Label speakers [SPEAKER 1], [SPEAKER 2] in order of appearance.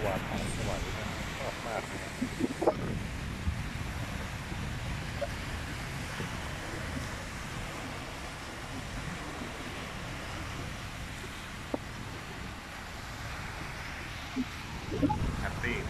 [SPEAKER 1] a lot. That's a lot. Oh, man. Thank.